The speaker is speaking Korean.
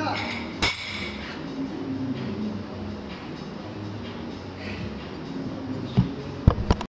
cut.